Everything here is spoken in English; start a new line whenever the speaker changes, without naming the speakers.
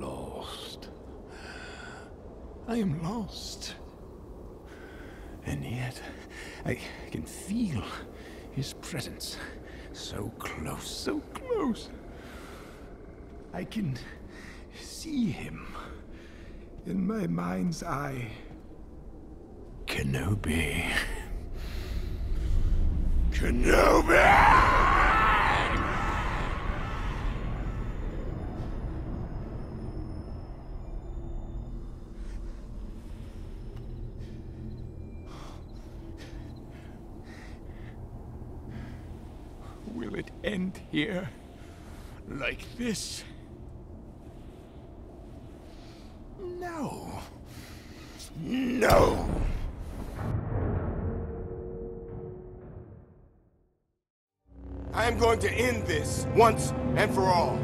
lost. I am lost. And yet, I can feel his presence. So close, so close. I can see him in my mind's eye. Kenobi. Kenobi! Will it end here? Like this? No. No!
I am going to end this once and for all.